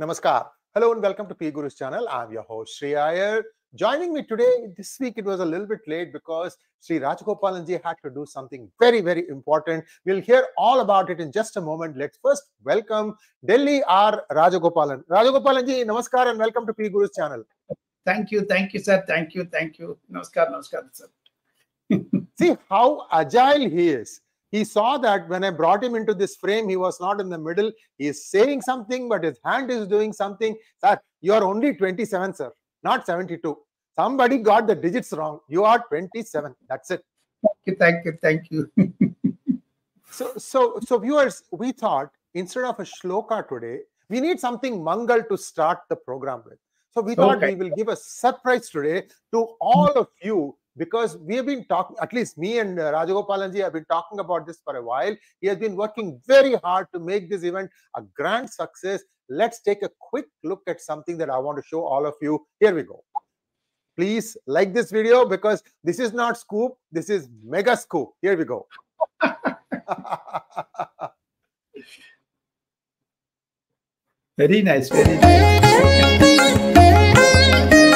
Namaskar. Hello and welcome to P Guru's channel. I'm your host Sree Iyer. Joining me today, this week it was a little bit late because Sri Rajagopalanji had to do something very, very important. We'll hear all about it in just a moment. Let's first welcome Delhi R. Rajagopalan. Rajagopalanji, Namaskar and welcome to P Guru's channel. Thank you, thank you, sir. Thank you, thank you. Namaskar, namaskar, sir. See how agile he is. He saw that when I brought him into this frame, he was not in the middle. He is saying something, but his hand is doing something. Sir, you are only 27, sir, not 72. Somebody got the digits wrong. You are 27. That's it. Thank you, thank you, thank you. So, so, so viewers, we thought instead of a shloka today, we need something mangal to start the program with. So we thought Okay. we will give a surprise today to all of you because we have been talking, at least me and uh, Rajagopalanji have been talking about this for a while. He has been working very hard to make this event a grand success. Let's take a quick look at something that I want to show all of you. Here we go. Please like this video because this is not scoop, this is mega scoop. Here we go. Very nice, very nice.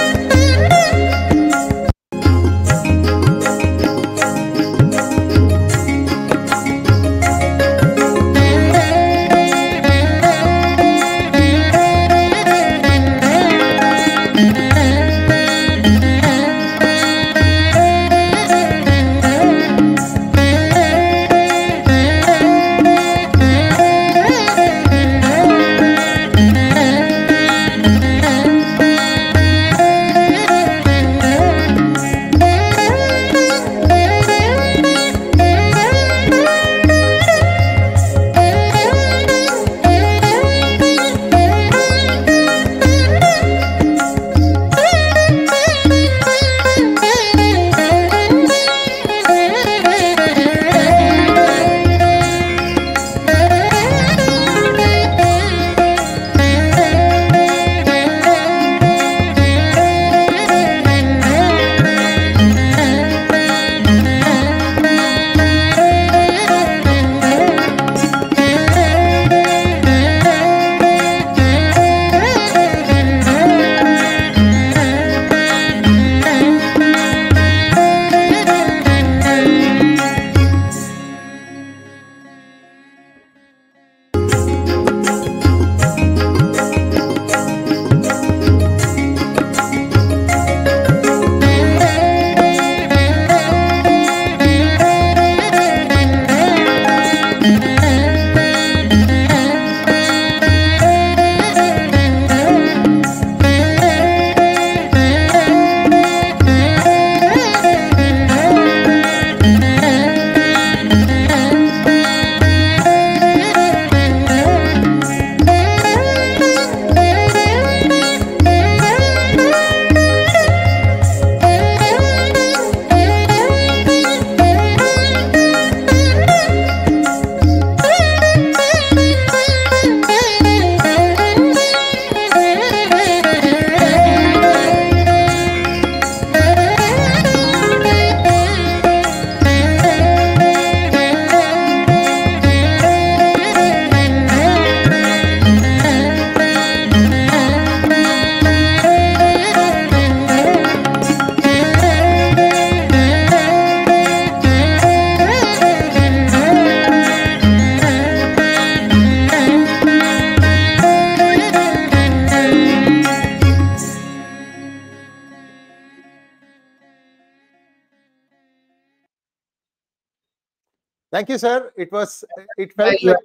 Thank you, sir. It was, it felt like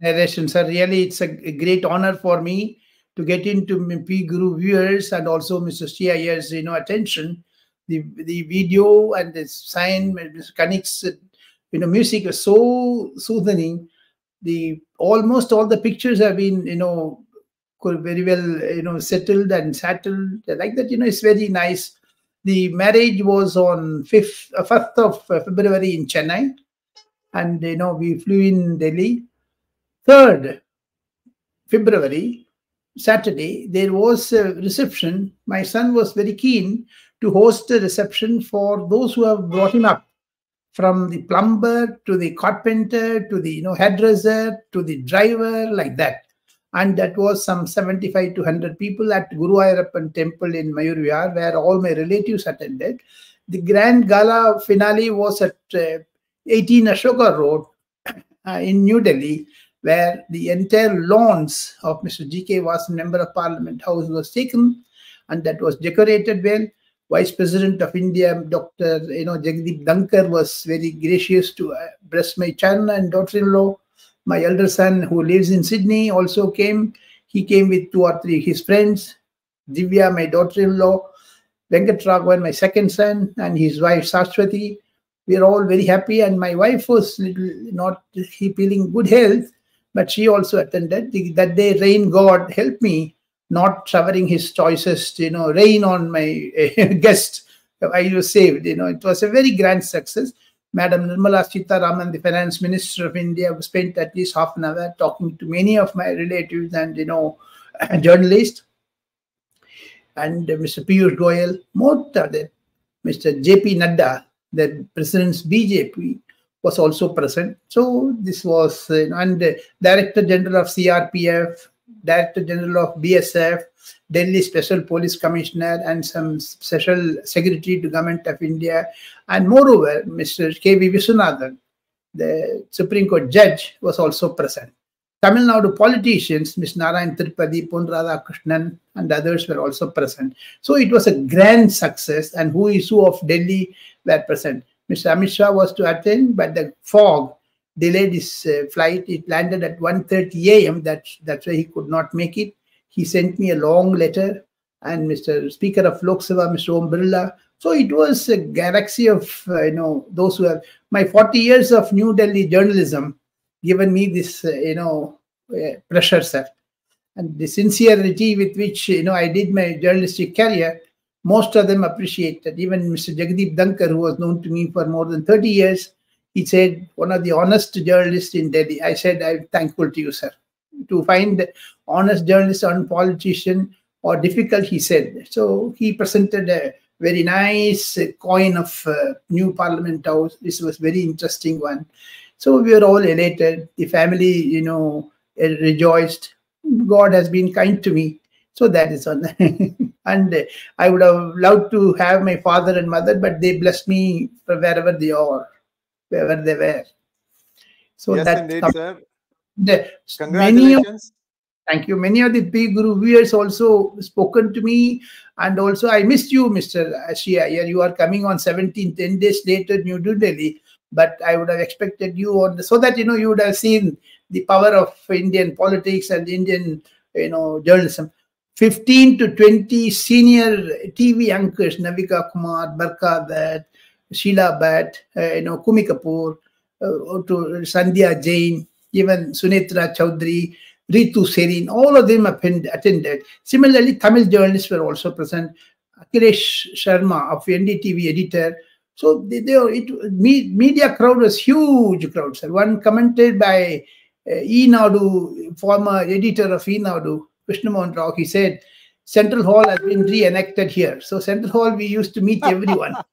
Narration, sir. Really, it's a great honor for me to get into P Guru viewers and also Mr. Iyer's, you know, attention. The the video and the sign, Mr. Kanik's, you know, music is so soothing. The almost all the pictures have been, you know, very well, you know, settled and settled. Like that, you know, it's very nice. The marriage was on fifth, uh, first of uh, February in Chennai, and you know we flew in Delhi. Third February, Saturday, there was a reception. My son was very keen to host a reception for those who have brought him up, from the plumber to the carpenter to the you know hairdresser to the driver, like that. and that was some 75 to 100 people at Guruvayurappan temple in Mayur where all my relatives attended. The grand gala finale was at uh, 18 Ashoka Road uh, in New Delhi, where the entire lawns of Mr. G.K. was Member of Parliament House was taken, and that was decorated well. Vice President of India, Dr. You know Jagdeep Dhankhar, was very gracious to uh, bless my son and daughter-in-law. My elder son, who lives in Sydney, also came. He came with two or three his friends. Divya, my daughter-in-law, Venkat Raghavan, my second son, and his wife Saraswati. We are all very happy, and my wife was little not feeling good health, but she also attended. The, that day, rain God help me not showering his choices, you know, rain on my guest. I was saved, you know. It was a very grand success. Madam Nirmala Sitharaman, the finance minister of India, spent at least half an hour talking to many of my relatives and, you know, journalists. And Mr. Piyush Goyal, of them, Mr. J.P. Nadda, the president's BJP, was also present. So this was, uh, and Director General of CRPF, Director General of BSF, Delhi Special Police Commissioner, and some Special Secretary to Government of India. And moreover, Mr. K.V. Viswanathan, the Supreme Court judge, was also present. Tamil Nadu politicians, Ms. Narayan Tirupati, Pon Radhakrishnan, and others were also present. So it was a grand success, and who is who of Delhi were present. Mr. Amit Shah was to attend, but the fog delayed his uh, flight. It landed at 1.30 a.m. That, that's why he could not make it. He sent me a long letter, and Mr. Speaker of Lok Sabha, Mr. Om Birla. So it was a galaxy of, uh, you know, those who have, my 40 years of New Delhi journalism given me this, uh, you know, uh, pressure, sir. And the sincerity with which, you know, I did my journalistic career, most of them appreciated. Even Mr. Jagdeep Dhankhar, who was known to me for more than 30 years, he said, one of the honest journalists in Delhi. I said, I'm thankful to you, sir. To find honest journalists on politician or difficult, he said. So he presented a very nice coin of uh, new Parliament House. This was very interesting one. So we were all elated. The family, you know, rejoiced. God has been kind to me. So that is on. and I would have loved to have my father and mother, but they blessed me wherever they are, wherever they were. So yes, that indeed, sir. The, Congratulations. Of, thank you. Many of the big Guru viewers also spoken to me, and also I missed you, Mr. Ashia. Here you are coming on 17, 10 days later, New Delhi. But I would have expected you on the, so that you know you would have seen the power of Indian politics and Indian you know journalism. 15 to 20 senior TV anchors, Navika Kumar, Barka Bhatt, Sheila Bhatt, uh, you know, Coomi Kapoor, uh, to Sandhya Jain, even Sunetra Choudhury, Ritu Sarin, all of them attended. Similarly, Tamil journalists were also present. Akhilesh Sharma of NDTV editor. So they, they it, media crowd was huge crowd. Sir. One commented by uh, Nadu, former editor of E. Nadu, Krishnamohan Rao, he said, Central Hall has been re-enacted here. So Central Hall, we used to meet everyone.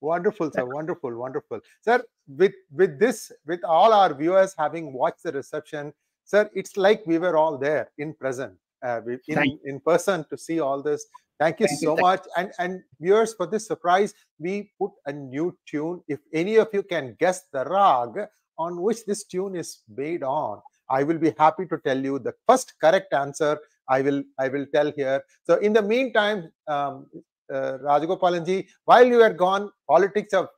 wonderful, sir. Wonderful, wonderful. Sir, with with this, with all our viewers having watched the reception, sir, it's like we were all there in present, uh, in, in person to see all this. Thank you Thank so you. much. And and viewers, for this surprise, we put a new tune. If any of you can guess the rag on which this tune is made on, I will be happy to tell you the first correct answer. I will I will tell here. So in the meantime, um, uh, Rajagopalanji, while you are gone, politics have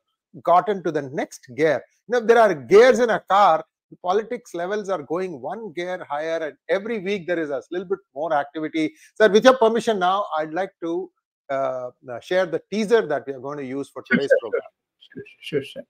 gotten to the next gear. You know, there are gears in a car. The politics levels are going one gear higher, and every week there is a little bit more activity. Sir, with your permission, now I'd like to uh, share the teaser that we are going to use for today's sure, program. Sure, sure, sure.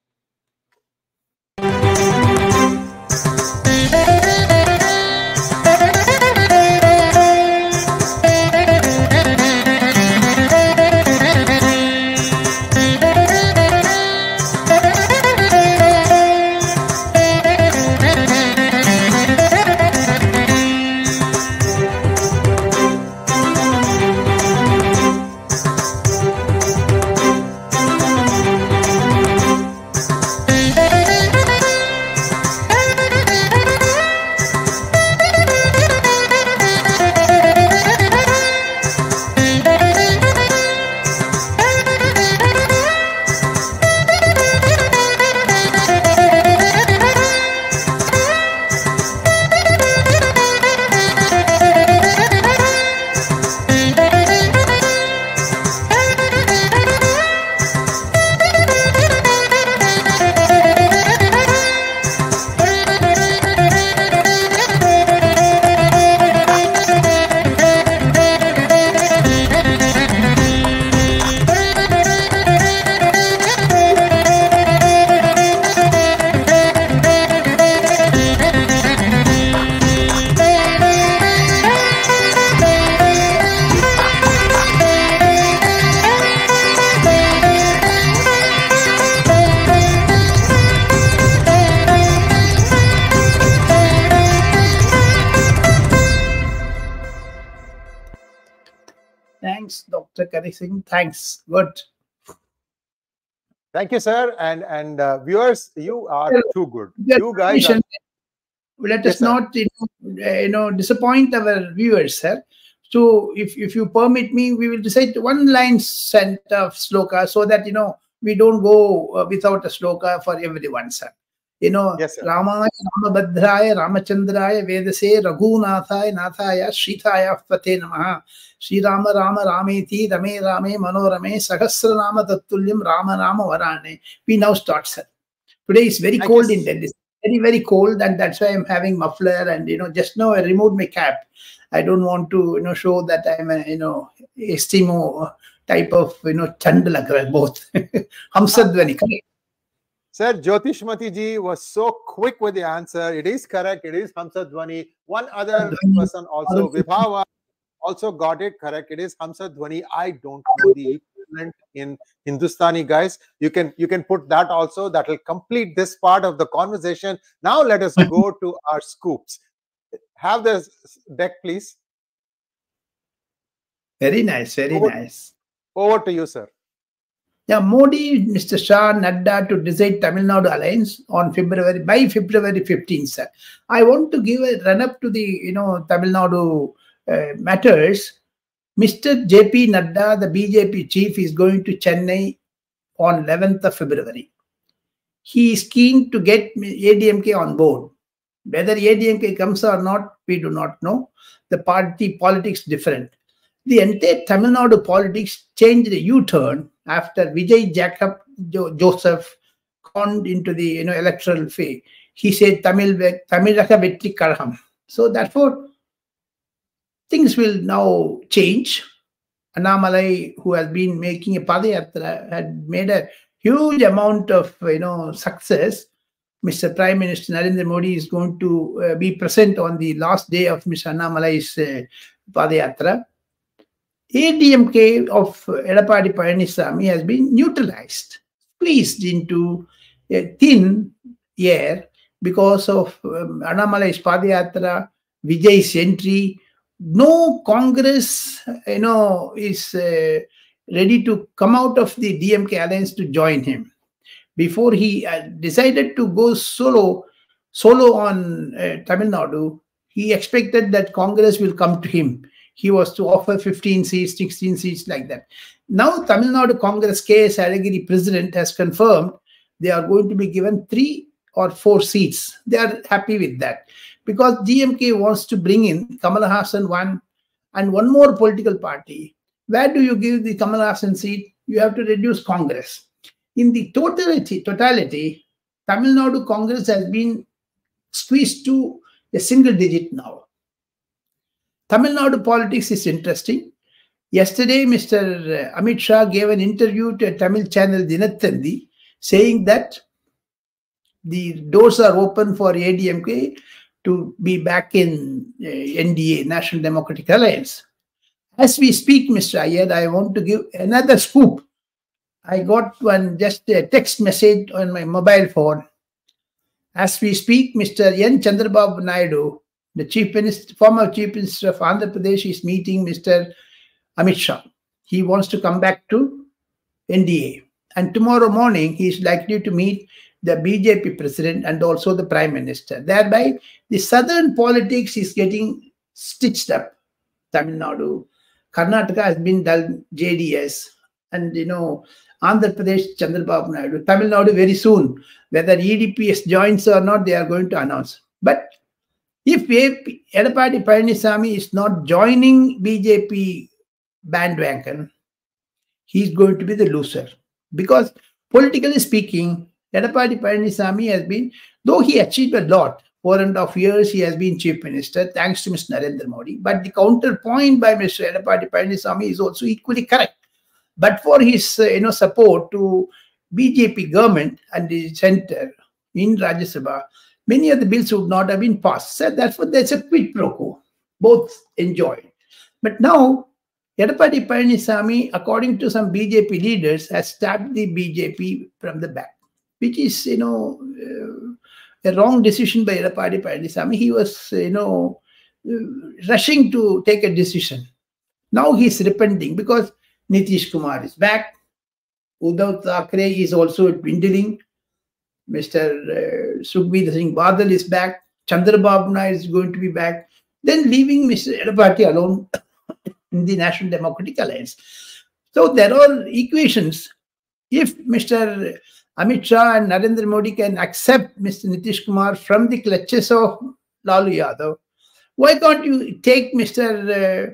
Thanks, Dr. Kari Singh. Thanks. Good. Thank you, sir. And and uh, viewers, you are Sir, too good. You guys are let Yes, us sir. not you know, uh, you know disappoint our viewers, sir. So if, if you permit me, we will recite one line sent of sloka so that you know we don't go uh, without a sloka for everyone, sir. You know, Yes. Ramaya, Ramabhadraya, Ramachandraya, Vedase, Raghunathaya, Nathaya, Shrithaya, Pate Namaha. Sri Rama Rama Rameti, Rame Rame, Manorame, Sahasranama Tattulyam, Rama Rama Varane. We now start, sir. Today is very Thank cold you, in Delhi. Very, very cold, and that's why I'm having muffler. And you know, just now I removed my cap. I don't want to, you know, show that I'm a, you know, Eskimo type of, you know, Chandalagra, both. Hamsadhwani, correct? Sir, Jyotishmati ji was so quick with the answer. It is correct. It is Hamsa Dhwani. One other person also, Vibhava, also got it correct. It is Hamsa Dhwani. I don't know the equivalent in Hindustani, guys. You can you can put that also. That will complete this part of the conversation. Now let us go to our scoops. Have the deck, please. Very nice, very Over- nice. Over to you, sir. Yeah, Modi, Mr. Shah, Nadda to decide Tamil Nadu alliance on February by February 15th, sir. I want to give a run up to the you know Tamil Nadu uh, matters. Mr. JP Nadda, the BJP chief, is going to Chennai on 11th of February. He is keen to get ADMK on board. Whether ADMK comes or not, we do not know. The party politics different. The entire Tamil Nadu politics changed a U-turn after Vijay Jacob jo- Joseph conned into the you know electoral fray. He said Tamil Tamilaga Vettri Kazhagam. So therefore, things will now change. Annamalai, who has been making a padayatra, had made a huge amount of you know success. Mr. Prime Minister Narendra Modi is going to uh, be present on the last day of Mr. Annamalai's uh, padayatra. ADMK of Edapadi Palaniswamy has been neutralized, squeezed into a thin air because of um, Annamalai's Padayatra, Vijay's entry. No Congress, you know, is uh, ready to come out of the DMK alliance to join him. Before he uh, decided to go solo, solo on uh, Tamil Nadu, he expected that Congress will come to him he was to offer 15 seats, 16 seats like that. Now, Tamil Nadu Congress KS Alagiri president has confirmed they are going to be given three or four seats. They are happy with that because DMK wants to bring in Kamal Haasan one and one more political party. Where do you give the Kamal Haasan seat? You have to reduce Congress. In the totality, totality, Tamil Nadu Congress has been squeezed to a single digit now. Tamil Nadu politics is interesting. Yesterday, Mr. Amit Shah gave an interview to a Tamil channel Dinathandi saying that the doors are open for ADMK to be back in uh, NDA, National Democratic Alliance. As we speak, Mr. Iyer, I want to give another scoop. I got one just a text message on my mobile phone. As we speak, Mr. N. Chandrababu Naidu, the chief minister, former chief minister of Andhra Pradesh, is meeting Mr. Amit Shah. He wants to come back to NDA. And tomorrow morning, he is likely to meet the BJP president and also the prime minister. Thereby, the southern politics is getting stitched up. Tamil Nadu, Karnataka has been done JDS, and you know, Andhra Pradesh, Chandrababu Naidu, Tamil Nadu very soon. Whether EDPS joins or not, they are going to announce. But if Edapadi Palaniswamy is not joining BJP bandwagon, he's going to be the loser. Because politically speaking, Edapadi Palaniswamy has been, though he achieved a lot, four and a half years he has been chief minister, thanks to Mr. Narendra Modi. But the counterpoint by Mr. Edapadi Palaniswamy is also equally correct. But for his, uh, you know, support to BJP government and the center in Rajya Sabha, many of the bills would not have been passed. So therefore, there's a quid pro quo. Both enjoyed. But now, Edapadi Palaniswamy, according to some BJP leaders, has stabbed the BJP from the back, which is, you know, uh, a wrong decision by Edapadi Palaniswamy. He was, you know, uh, rushing to take a decision. Now he's repenting because Nitish Kumar is back. Uddhav Thackeray is also dwindling. Mr. Uh, Sukhbir Singh Badal is back. Chandrababu Naidu is going to be back. Then leaving Mr. Edeparty alone in the National Democratic Alliance. So there are equations. If Mr. Amit Shah and Narendra Modi can accept Mr. Nitish Kumar from the clutches of Lalu Yadav, why can't you take Mr. Uh,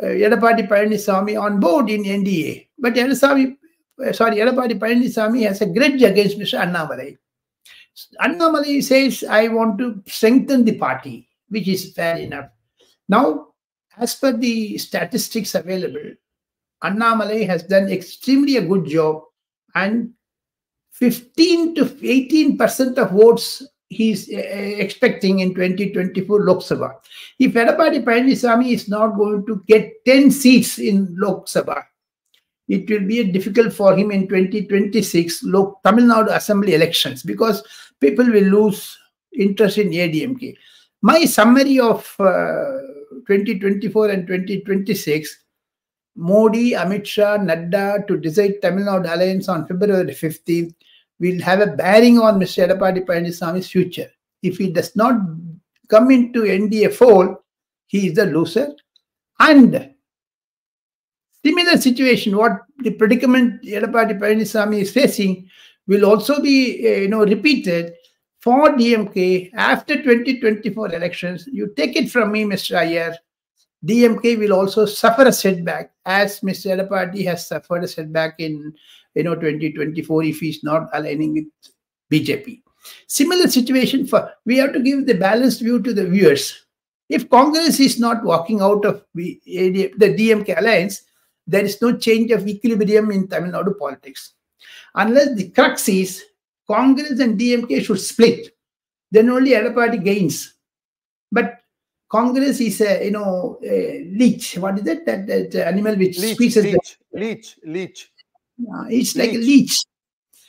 uh, Yedapati Palaniswamy on board in NDA? But Yedasamy, uh, sorry, Yedapati Palaniswamy has a grudge against Mr. Annamalai. Annamalai says, I want to strengthen the party, which is fair enough. Now, as per the statistics available, Annamalai has done extremely a good job and 15 to 18 percent of votes he's uh, expecting in 2024 Lok Sabha. If Edapadi Palaniswamy is not going to get 10 seats in Lok Sabha, it will be difficult for him in 2026 Lok, Tamil Nadu Assembly elections because people will lose interest in ADMK. My summary of uh, 2024 and 2026 Modi, Amit Shah, Nadda to decide Tamil Nadu alliance on February 15th will have a bearing on Mr. Edapadi Palaniswamy's future. If he does not come into NDA fold, he is the loser. And similar situation, what the predicament Edapadi Palaniswamy is facing will also be, uh, you know, repeated for DMK after 2024 elections. You take it from me, Mr. Iyer, DMK will also suffer a setback as Mr. Edapati has suffered a setback in you know 2024 if he's not aligning with BJP. Similar situation for we have to give the balanced view to the viewers. If Congress is not walking out of the DMK alliance, there is no change of equilibrium in Tamil Nadu politics. Unless the crux is Congress and DMK should split, then only Edapati gains. But Congress is a you know a leech. What is it? That, that animal which leech, squeezes leech, the, leech, leech. Uh, it's like a leech.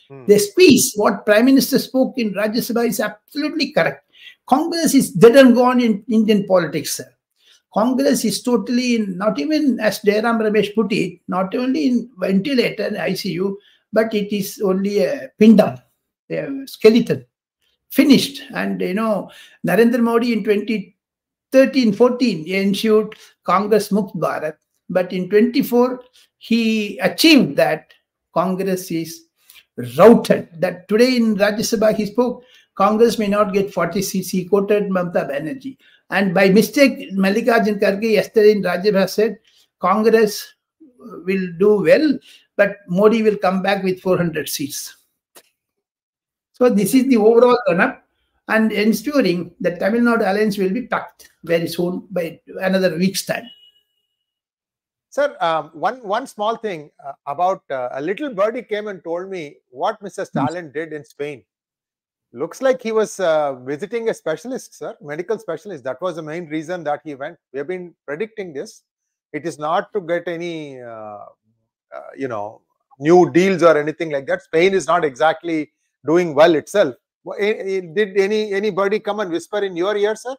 Hmm. They squeeze. What Prime Minister spoke in Rajya Sabha is absolutely correct. Congress is dead and gone in Indian politics, sir. Congress is totally in, not even as Jairam Ramesh put it, not only in ventilator and ICU, but it is only a pindam, a skeleton, finished. And you know, Narendra Modi in 2013 14 he ensured Congress Mukt Bharat. But in 24, he achieved that Congress is routed. That today in Rajya Sabha he spoke, Congress may not get 40 seats. He quoted Mamta Banerjee. And by mistake, Mallikarjun Kharge yesterday in Rajya Sabha said, Congress will do well, but Modi will come back with 400 seats. So this is the overall run-up and ensuring that Tamil Nadu alliance will be packed very soon by another week's time. Sir, um, one one small thing uh, about uh, a little birdie came and told me what Mr. Stalin did in Spain. Looks like he was uh, visiting a specialist, sir, medical specialist. That was the main reason that he went. We have been predicting this. It is not to get any, uh, uh, you know, new deals or anything like that. Spain is not exactly doing well itself did any anybody come and whisper in your ear, sir?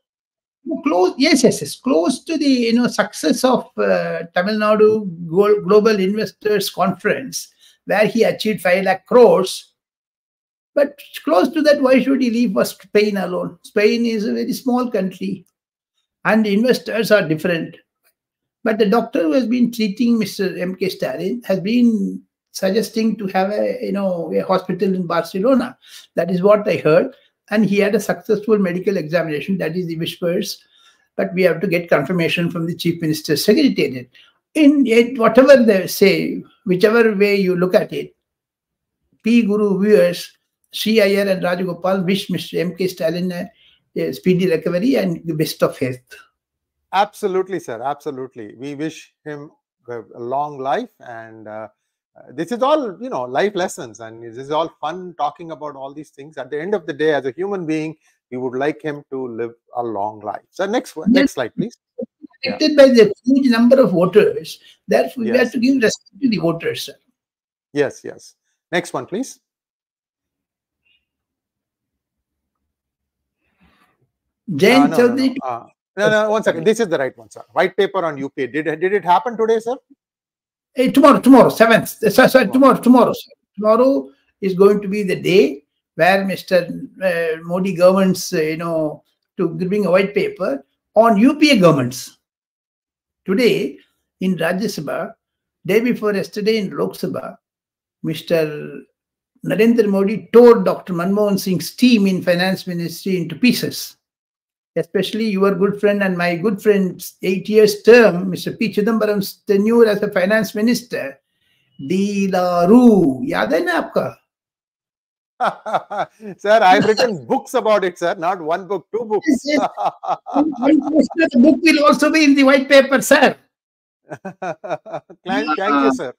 Close, yes, yes, yes. Close to the you know success of uh, Tamil Nadu Global Investors Conference, where he achieved five lakh crores. But close to that, why should he leave for Spain alone? Spain is a very small country, and investors are different. But the doctor who has been treating Mr. M. K. Stalin has been suggesting to have a you know a hospital in Barcelona. That is what I heard. And he had a successful medical examination. That is the whispers. But we have to get confirmation from the chief minister's secretariat. In it, whatever they say, whichever way you look at it, P Guru viewers, Sree Iyer and Rajagopal wish Mr. M.K. Stalin a, a speedy recovery and the best of health. Absolutely, sir. Absolutely. We wish him a long life and uh, uh, this is all you know life lessons and this is all fun talking about all these things at the end of the day as a human being we would like him to live a long life so next one next slide please elected yeah. by the huge number of voters therefore yes. we have to give respect to the voters sir. yes yes next one please Uh, no, no, no. Uh, No, no, one second. This is the right one, sir. White paper on UPA. Did did it happen today, sir? Hey, tomorrow, tomorrow, seventh. Sorry, sorry, tomorrow, tomorrow. Sir. Tomorrow is going to be the day where Mr. Uh, Modi governments, uh, you know, to bring a white paper on UPA governments. Today in Rajya Sabha, day before yesterday in Lok Sabha, Mr. Narendra Modi tore Dr. Manmohan Singh's team in finance ministry into pieces especially your good friend and my good friend's eight years term, Mr. P. Chidambaram's tenure as a finance minister, Dilaru. Yaad hai na aapka? sir, I've written books about it, sir. Not one book, two books. yes, yes. the book will also be in the white paper, sir. thank, thank you, sir.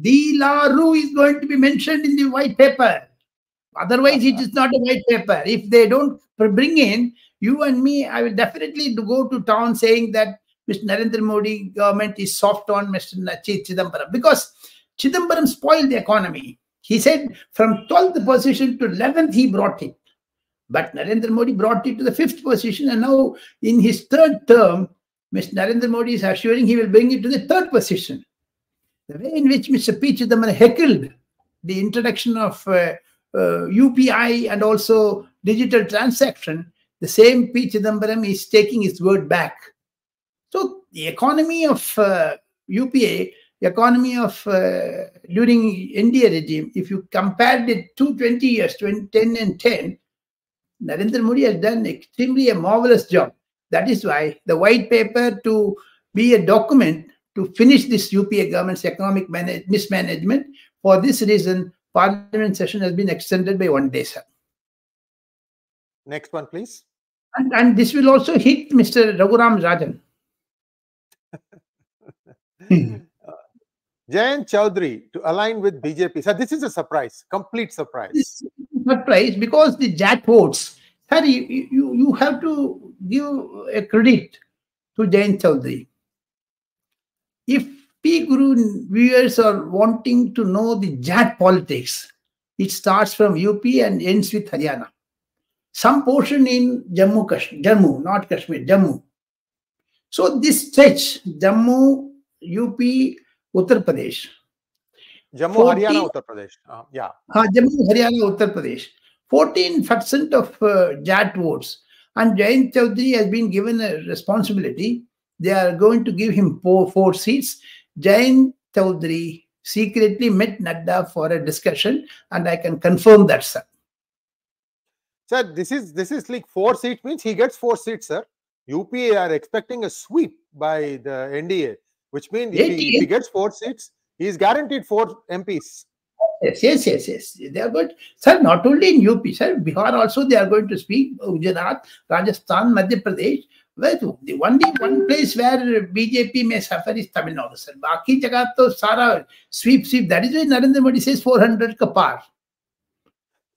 Dilaru is going to be mentioned in the white paper. Otherwise, it is not a white paper. If they don't bring in you and me, I will definitely go to town saying that Mr. Narendra Modi government is soft on Mr. Chidambaram because Chidambaram spoiled the economy. He said from 12th position to 11th, he brought it. But Narendra Modi brought it to the fifth position. And now, in his third term, Mr. Narendra Modi is assuring he will bring it to the third position. The way in which Mr. P. Chidambaram heckled the introduction of uh, uh, UPI and also digital transaction, the same P. Chidambaram is taking his word back. So the economy of uh, UPA the economy of uh, during India regime, if you compared it to 20 years, 20, 10 and 10, Narendra Modi has done extremely a marvelous job. That is why the white paper to be a document to finish this UPA government's economic mismanagement. For this reason, parliament session has been extended by one day, sir. Next one, please. And, and this will also hit Mr. Raghuram Rajan. Hmm. Jayant Chaudhary to align with BJP. So this is a surprise, complete surprise. This surprise because the Jat votes. Sir, you, you, you have to give a credit to Jayant Chaudhary. If P Guru viewers are wanting to know the Jat politics, it starts from UP and ends with Haryana. Some portion in Jammu, Kashmir, Jammu, not Kashmir, Jammu. So this stretch, Jammu, UP, Uttar Pradesh. Jammu, 14, Haryana, Uttar Pradesh. Uh, yeah. Uh, Jammu, Haryana, Uttar Pradesh. 14% of uh, JAT votes. And Jayant Chaudhary has been given a responsibility. They are going to give him four, four seats. Jayant Chaudhary secretly met Nadda for a discussion, and I can confirm that, sir. Sir, this is this is like four seats means he gets four seats, sir. UPA are expecting a sweep by the NDA which means if he, if he, gets four seats, he is guaranteed four MPs. Yes, yes, yes, yes. They are good. Sir, not only in UP, sir, Bihar also they are going to speak, Gujarat, Rajasthan, Madhya Pradesh. Where the only one place where BJP may suffer is Tamil Nadu, sir. Baki jagah to sara sweep, sweep. That is why Narendra Modi says 400 kapar.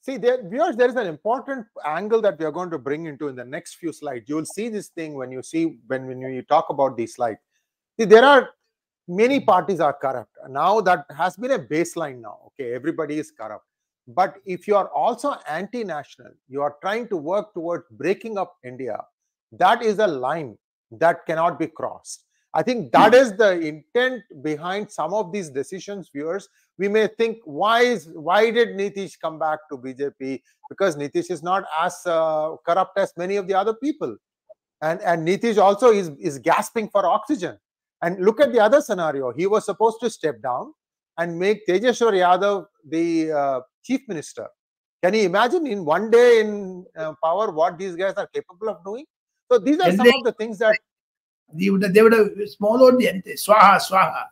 See, there, viewers, there is an important angle that we are going to bring into in the next few slides. You will see this thing when you see when, when you talk about these slides. See, there are many hmm. parties are corrupt. Now that has been a baseline now. Okay, everybody is corrupt. But if you are also anti-national, you are trying to work towards breaking up India, that is a line that cannot be crossed. I think that hmm. the intent behind some of these decisions, viewers. We may think, why is why did Nitish come back to BJP? Because Nitish is not as uh, corrupt as many of the other people, and and Nitish also is is gasping for oxygen. And look at the other scenario. He was supposed to step down and make Tejashwi Yadav the uh, chief minister. Can you imagine in one day in uh, power what these guys are capable of doing? So these are and some they, of the things that they would have, they would have swallowed the swaha swaha.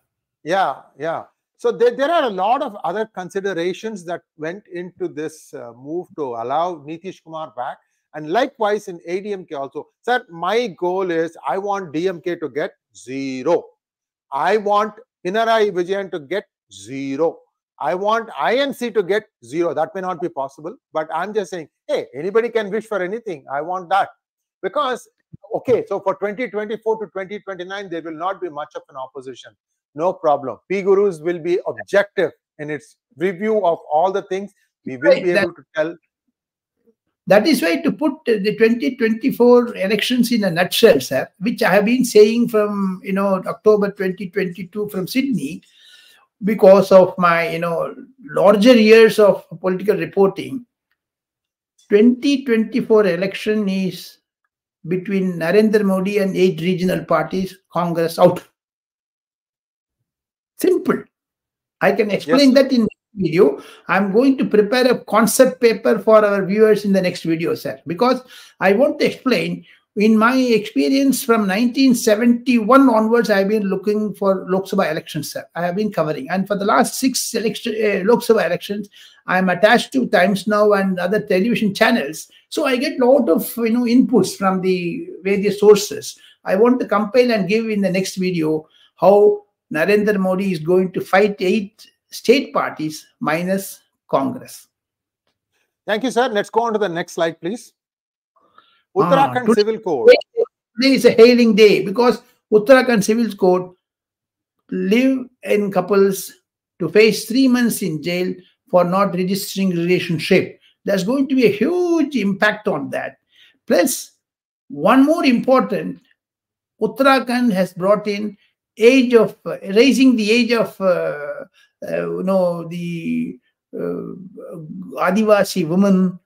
Yeah, yeah. So there, there are a lot of other considerations that went into this uh, move to allow Nitish Kumar back. And likewise in ADMK also. Sir, my goal is I want DMK to get zero. I want Pinarayi Vijayan to get zero. I want INC to get zero. That may not be possible, but I'm just saying, hey, anybody can wish for anything. I want that. Because, okay, so for 2024 to 2029, there will not be much of an opposition. No problem. P Gurus will be objective in its review of all the things. We will be able to tell That is why to put the 2024 elections in a nutshell, sir, which I have been saying from you know October 2022 from Sydney, because of my you know larger years of political reporting. 2024 election is between Narendra Modi and eight regional parties, Congress out. Simple. I can explain yes. that in video. I'm going to prepare a concept paper for our viewers in the next video, sir, because I want to explain in my experience from 1971 onwards, I've been looking for Lok Sabha elections, sir. I have been covering. And for the last six election, uh, Lok Sabha elections, I'm attached to Times Now and other television channels. So I get a lot of you know inputs from the various sources. I want to compile and give in the next video how Narendra Modi is going to fight eight state parties minus Congress. Thank you, sir. Let's go on to the next slide, please. Uttarakhand ah, Civil Code. Today is a hailing day because Uttarakhand Civil Code live in couples to face three months in jail for not registering relationship. There's going to be a huge impact on that. Plus, one more important, Uttarakhand has brought in age of raising the age of uh, uh, you know the uh, Adivasi women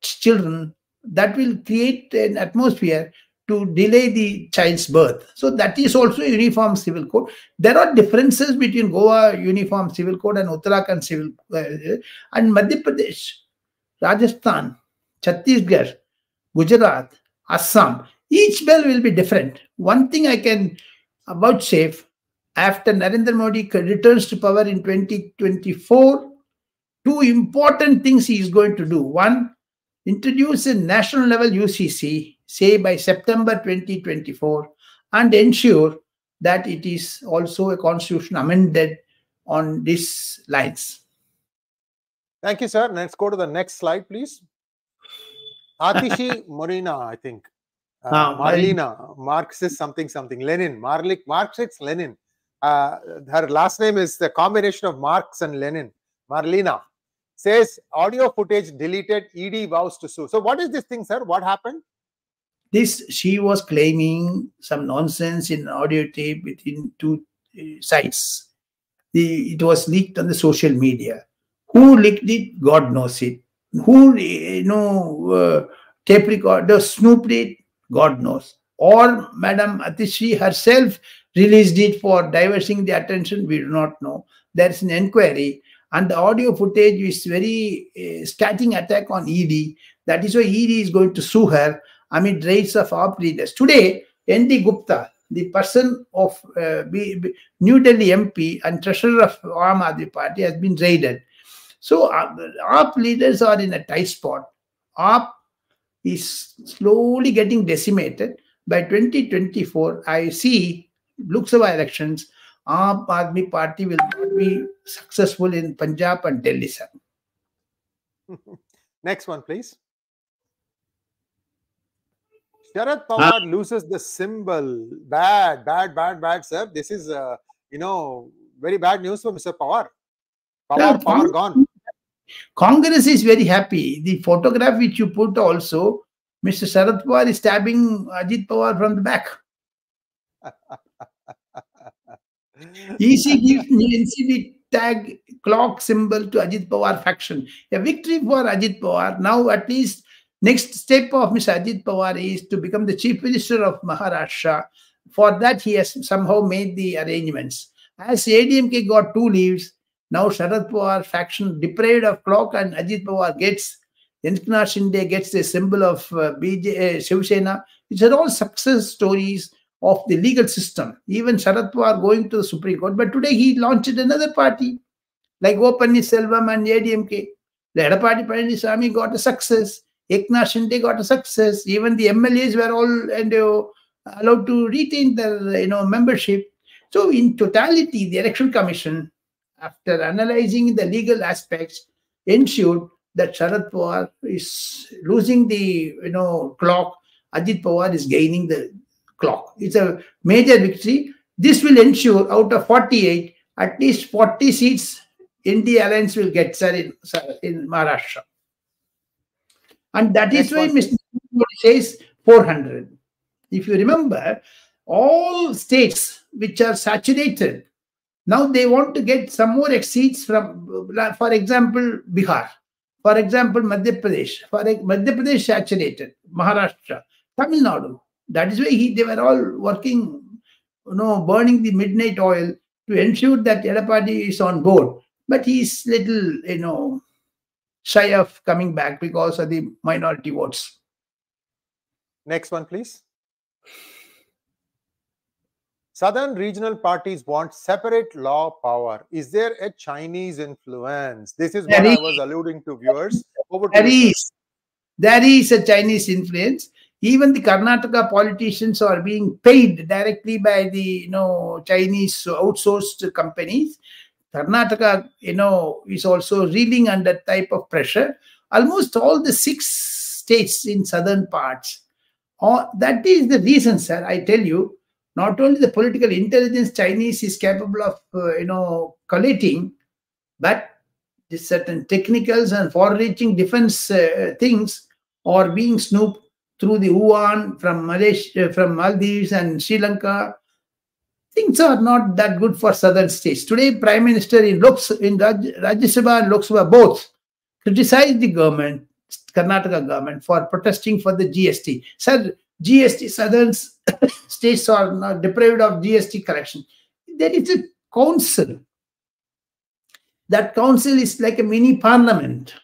children that will create an atmosphere to delay the child's birth. So that is also uniform civil code. There are differences between Goa uniform civil code and Uttarakhand civil uh, and Madhya Pradesh, Rajasthan, Chhattisgarh, Gujarat, Assam. Each bill will be different. One thing I can vouchsafe after Narendra Modi returns to power in 2024, two important things he is going to do. One, introduce a national level UCC, say by September 2024, and ensure that it is also a constitution amended on these lines. Thank you, sir. Let's go to the next slide, please. Atishi Morina, I think. Uh, Marlena, Marxist something something. Lenin, Marlik, Marxist Lenin. Uh, her last name is the combination of Marx and Lenin. Marlena says audio footage deleted, ED vows to sue. So what is this thing, sir? What happened? This, she was claiming some nonsense in audio tape between two uh, sites. The, it was leaked on the social media. Who leaked it? God knows it. Who, you know, uh, tape recorder snooped it? God knows. Or Madam Atishi herself released it for diverting the attention, we do not know. There's an inquiry and the audio footage is very uh, starting attack on ED. That is why ED is going to sue her amid raids of leaders. Today, ND Gupta, the person of uh, New Delhi MP and treasurer of Aam Aadmi Party has been raided. So uh, AAP leaders are in a tight spot. AAP is slowly getting decimated. By 2024, I see Lok Sabha elections, Aam Aadmi Party will not be successful in Punjab and Delhi, sir. Next one, please. Sharad Pawar huh? loses the symbol. Bad, bad, bad, bad, sir. This is, uh, you know, very bad news for Mr. Pawar. Pawar, yeah, Pawar gone. Congress is very happy. The photograph which you put also, Mr. Sharad Pawar is stabbing Ajit Pawar from the back. EC gives NCP tag clock symbol to Ajit Pawar faction. A victory for Ajit Pawar. Now, at least, next step of Mr. Ajit Pawar is to become the chief minister of Maharashtra. For that, he has somehow made the arrangements. As ADMK got two leaves, now Sharad Pawar faction deprived of clock and Ajit Pawar gets Eknath Shinde gets the symbol of uh, BJ, uh, Shiv Sena. These are all success stories of the legal system. Even Sharad Pawar going to the Supreme Court. But today he launched another party like O Selvam and ADMK. The Edapadi Palaniswamy got a success. Eknath Shinde got a success. Even the MLAs were all and uh, allowed to retain their you know membership. So in totality, the Election Commission, after analyzing the legal aspects, ensured that Sharad Pawar is losing the you know clock. Ajit Pawar is gaining the clock. It's a major victory. This will ensure out of 48, at least 40 seats India Alliance will get, sir, in, sir, in Maharashtra. And that is Next why Mr. Says 400. If you remember, all states which are saturated, now they want to get some more exceeds from, for example, Bihar, for example, Madhya Pradesh, for Madhya Pradesh saturated, Maharashtra, Tamil Nadu. That is why he, they were all working, you know, burning the midnight oil to ensure that Edapadi is on board. But he's little, you know, shy of coming back because of the minority votes. Next one, please. Southern regional parties want separate law power. Is there a Chinese influence? This is what There I is. was alluding to viewers. Over to There sir. is, there is a Chinese influence. Even the Karnataka politicians are being paid directly by the you know Chinese outsourced companies. Karnataka, you know, is also reeling under type of pressure. Almost all the six states in southern parts. Or that is the reason, sir. I tell you, not only the political intelligence Chinese is capable of, uh, you know, collating, but certain technicals and far-reaching defense uh, things are being snooped through the Wuhan from Malaysia, from Maldives and Sri Lanka. Things are not that good for southern states. Today, Prime Minister in Lok in Raj, Rajya Sabha and Lok Sabha both criticized the government, Karnataka government, for protesting for the GST. Said GST southern states are deprived of GST collection. There is a council that council is like a mini parliament.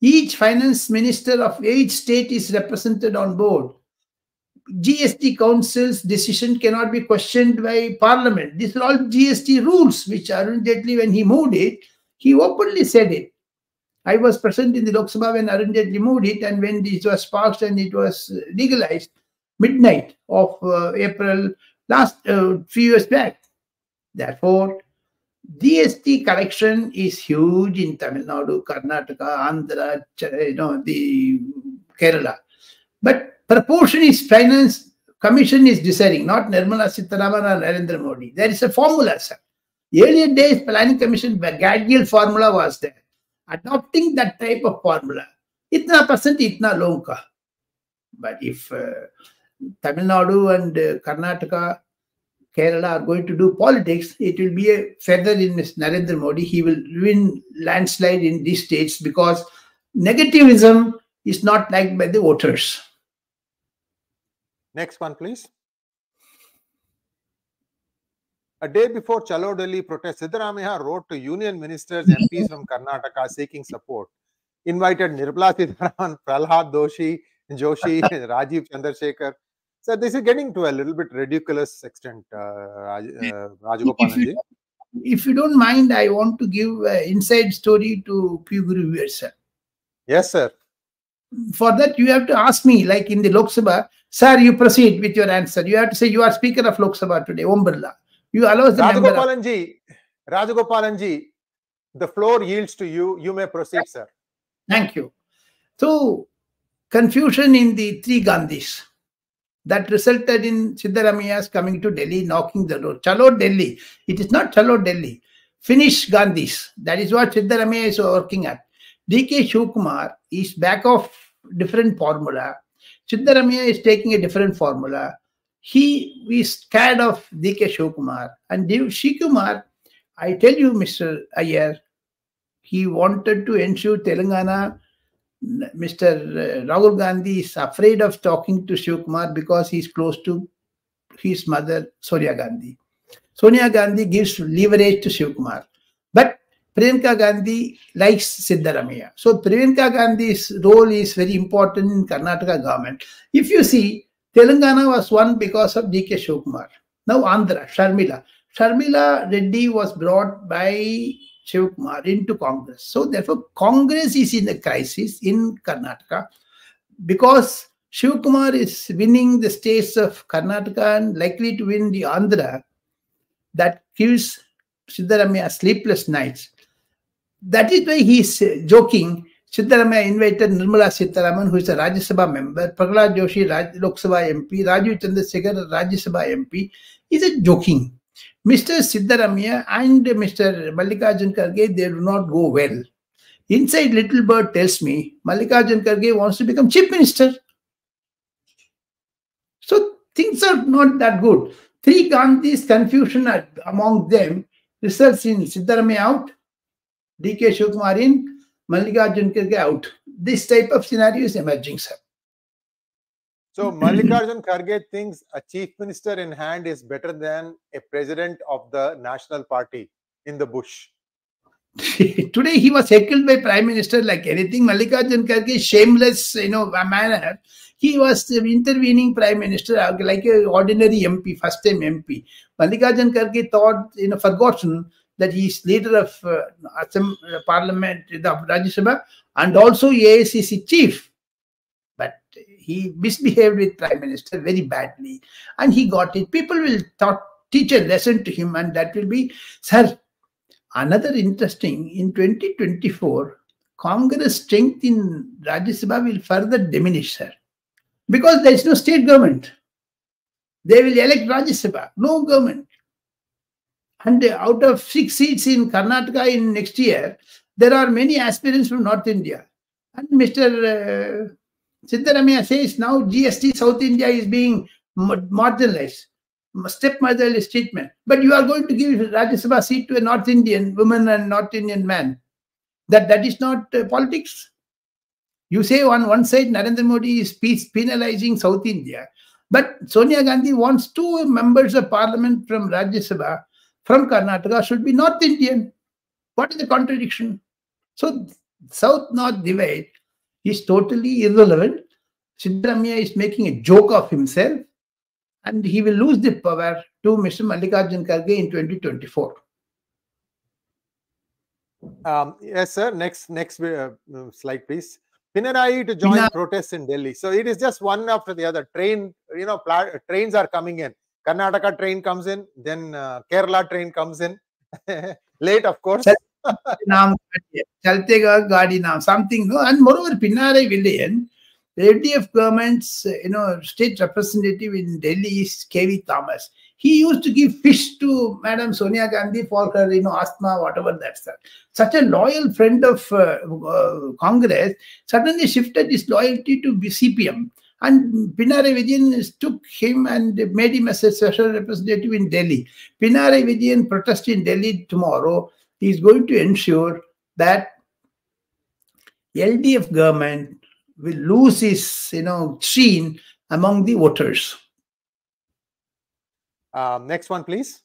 Each finance minister of each state is represented on board. GST council's decision cannot be questioned by parliament. These are all GST rules, which Arun Jaitley, when he moved it, he openly said it. I was present in the Lok Sabha when Arun Jaitley moved it, and when this was passed and it was legalized, midnight of uh, April last uh, few years back. Therefore, GST collection is huge in Tamil Nadu, Karnataka, Andhra, you know, the Kerala. But proportion is finance commission is deciding, not Nirmala Sitharaman or Narendra Modi. There is a formula, sir. Earlier days, planning commission, gradual formula was there. Adopting that type of formula, itna percent, itna loan. But if uh, Tamil Nadu and uh, Karnataka Kerala are going to do politics, it will be a feather in. Narendra Modi. He will win landslide in these states because negativism is not liked by the voters. Next one, please. A day before Chalo Delhi protest, Siddaramaiah wrote to union ministers, MPs from Karnataka seeking support. Invited Nirmala Sitharaman, Pralhad Doshi, Joshi, Rajiv Chandrasekhar. So this is getting to a little bit ridiculous extent, uh, Raj, uh, Rajagopalanji. If you don't mind, I want to give an inside story to few Guru viewers, sir. Yes, sir. For that, you have to ask me, like in the Lok Sabha, sir, you proceed with your answer. You have to say, you are Speaker of Lok Sabha today, Om Birla. You allow the Rajagopalanji, Rajagopalanji, the floor yields to you. You may proceed, sir. Thank you. So, confusion in the three Gandhis that resulted in Siddaramaiah's coming to Delhi, knocking the door. Chalo Delhi. It is not Chalo Delhi. Finish Gandhis. That is what Siddaramaiah is working at. DK Shivkumar is back of different formula. Siddaramaiah is taking a different formula. He is scared of DK Shivkumar. And Dev Shivkumar, I tell you, Mr. Iyer, he wanted to ensure Telangana. Mr. Uh, Rahul Gandhi is afraid of talking to Shivkumar because he's close to his mother, Sonia Gandhi. Sonia Gandhi gives leverage to Shivkumar. But Priyanka Gandhi likes Siddaramaiah. So Priyanka Gandhi's role is very important in Karnataka government. If you see, Telangana was won because of DK Shivkumar. Now Andhra, Sharmila. Sharmila Reddy was brought by Shivkumar into Congress. So therefore, Congress is in a crisis in Karnataka because Shivkumar is winning the states of Karnataka and likely to win the Andhra. That gives Siddaramaiah sleepless nights. That is why he is joking. Siddaramaiah invited Nirmala Sitharaman, who is a Rajya Sabha member, Prahlad Joshi, Raj, Lok Sabha MP, Raju Chandrasekhar, Rajya Sabha MP. Is a joking. Mr. Siddaramaiah and Mr. Mallikarjun Kharge, they do not go well Inside, little bird tells me Mallikarjun Kharge wants to become chief minister. So things are not that good. Three Gandhis confusion among them results in Siddaramaiah out, DK Shivakumar in, Mallikarjun Kharge out. This type of scenario is emerging, sir. So Mallikarjun Kharge thinks a chief minister in hand is better than a president of the national party in the bush. Today he was heckled by prime minister like anything. Mallikarjun Kharge, shameless, you know, manner. He was intervening prime minister like an ordinary MP, first time MP. Mallikarjun Kharge thought, you know, forgotten that he is leader of uh, Assam, uh, Parliament, Rajya Sabha, and also AICC chief. But he misbehaved with prime minister very badly, and he got it. People will thought, teach a lesson to him, and that will be, sir, Another interesting, in 2024, Congress strength in Rajya Sabha will further diminish, sir. Because there is no state government. They will elect Rajya Sabha, no government. And out of six seats in Karnataka in next year, there are many aspirants from North India. And Mr. Uh, Siddaramaiah says now GST South India is being marginalized stepmotherly treatment. But you are going to give Rajya Sabha seat to a North Indian woman and North Indian man. That that is not uh, politics. You say on one side Narendra Modi is penalizing South India, but Sonia Gandhi wants two members of parliament from Rajya Sabha from Karnataka should be North Indian. What is the contradiction? So South-North divide is totally irrelevant. Siddaramaiah is making a joke of himself and he will lose the power to Mr. Mallikarjun Kharge in 2024. Um, yes, sir. Next, next uh, slide, please. Pinarayi to join protests in Delhi. So it is just one after the other. Train, you know, trains are coming in. Karnataka train comes in, then uh, Kerala train comes in. Late, of course. Chaltega something. And moreover, Pinarayi Vijayan the LDF government's, you know, state representative in Delhi is KV Thomas. He used to give fish to Madam Sonia Gandhi for her, you know, asthma, whatever that's that. Such a loyal friend of uh, uh, Congress suddenly shifted his loyalty to CPM. And Pinarayi Vijayan took him and made him as a special representative in Delhi. Pinarayi Vijayan protest in Delhi tomorrow He is going to ensure that LDF government will lose his, you know, sheen among the voters. Um, next one, please.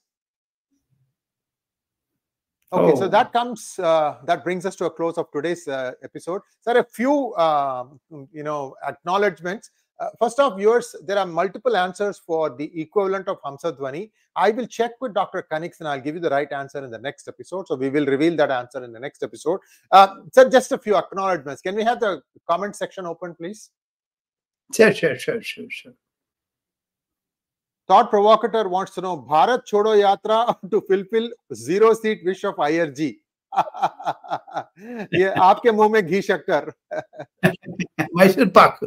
Okay, oh. so that comes, uh, that brings us to a close of today's uh, episode. There are a few, uh, you know, acknowledgements. Uh, first off, viewers, there are multiple answers for the equivalent of Hamsadhwani. I will check with Dr. Kanix and I'll give you the right answer in the next episode. So we will reveal that answer in the next episode. Uh, so just a few acknowledgements. Can we have the comment section open, please? Sure, sure, sure, sure, sure. Thought provocator wants to know Bharat Chodo Yatra to fulfill zero seat wish of IRG. ये आपके मुंह में घी शक्कर Mysore pak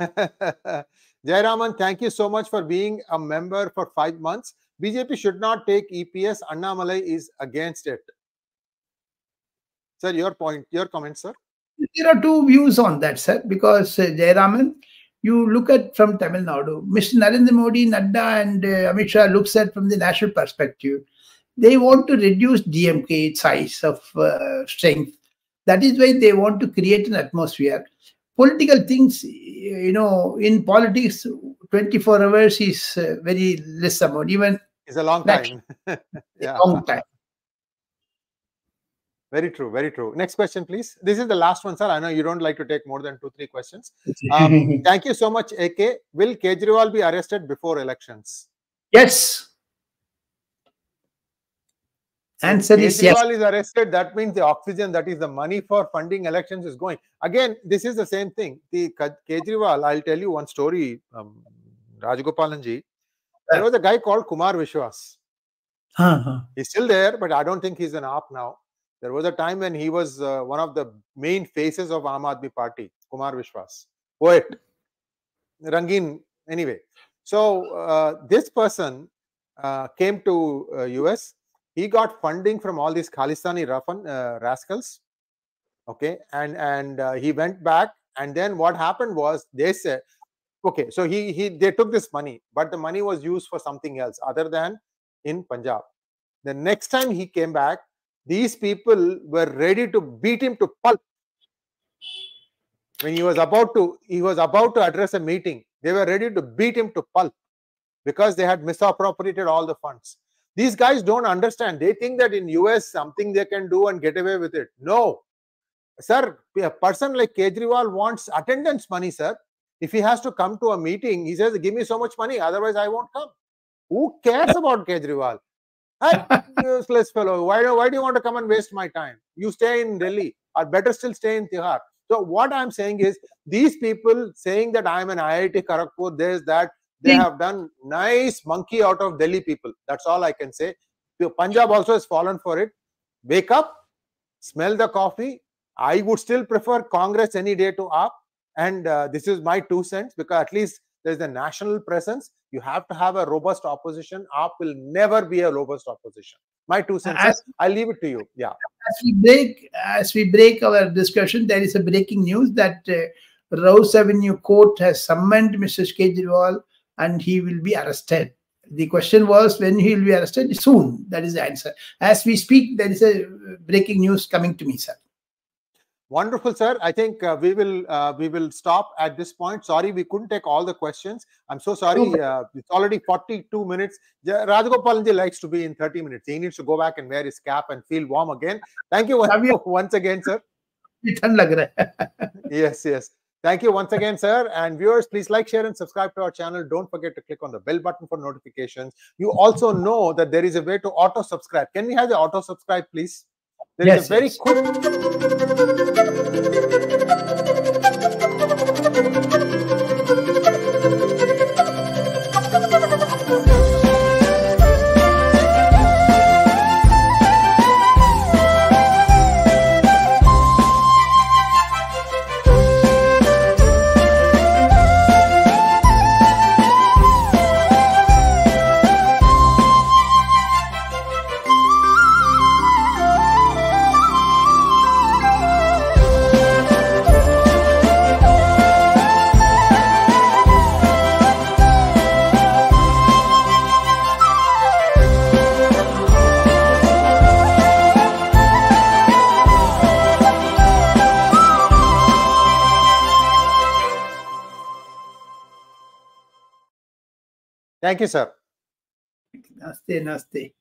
Jayaraman, thank you so much for being a member for five months. BJP should not take EPS. Annamalai is against it. Sir, your point, your comment, sir. There are two views on that, sir, because uh, Jayaraman, you look at from Tamil Nadu, Mr. Narendra Modi, Nadda, and uh, Amit Shah looks at from the national perspective. They want to reduce DMK size of uh, strength. That is why they want to create an atmosphere political things, you know, in politics, 24 hours is uh, very less amount. Even it's a long time. yeah. long time. Very true. Very true. Next question, please. This is the last one, sir. I know you don't like to take more than two, three questions. Um, thank you so much, AK. Will Kejriwal be arrested before elections? Yes. Answer is yes. is arrested. That means the oxygen, that is the money for funding elections, is going. Again, this is the same thing. The Kejriwal, I'll tell you one story, um, Rajagopalanji. There was a guy called Kumar Vishwas. Uh-huh. He's still there, but I don't think he's an AAP now. There was a time when he was uh, one of the main faces of Aam Aadmi Party, Kumar Vishwas. Poet. Rangin. Anyway. So uh, this person uh, came to US uh, he got funding from all these Khalistani uh, rascals. Okay, and and uh, he went back, and then what happened was they said, okay, so he he they took this money, but the money was used for something else other than in Punjab. The next time he came back, these people were ready to beat him to pulp. When he was about to he was about to address a meeting, they were ready to beat him to pulp because they had misappropriated all the funds. These guys don't understand. They think that in US something they can do and get away with it. No, sir. A person like Kejriwal wants attendance money, sir. If he has to come to a meeting, he says, "Give me so much money, otherwise I won't come." Who cares about Kejriwal? Hey, useless fellow. Why do, why do you want to come and waste my time? You stay in Delhi, or better still, stay in Tihar. So what I'm saying is, these people saying that I'm an IIT Kharagpur, there's that, they have done nice monkey out of Delhi people. That's all I can say. Punjab also has fallen for it. Wake up, smell the coffee. I would still prefer Congress any day to AAP. And uh, this is my two cents because at least there's a national presence. You have to have a robust opposition. AAP will never be a robust opposition. My two cents. As, I'll leave it to you. Yeah. As we break, as we break our discussion, there is a breaking news that uh, Rouse Avenue Court has summoned Mr. Kejriwal and he will be arrested. The question was when he will be arrested. Soon. That is the answer. As we speak, there is a breaking news coming to me, sir. Wonderful, sir. I think uh, we will uh, we will stop at this point. Sorry, we couldn't take all the questions. I'm so sorry. Uh, it's already 42 minutes. Rajagopalanji likes to be in 30 minutes. He needs to go back and wear his cap and feel warm again. Thank you once again, sir. yes, yes. Thank you once again, sir. And viewers, please like, share, and subscribe to our channel. Don't forget to click on the bell button for notifications. You also know that there is a way to auto subscribe. Can we have the auto subscribe, please? There yes, is a very yes. quick. Thank you, sir. Namaste, namaste.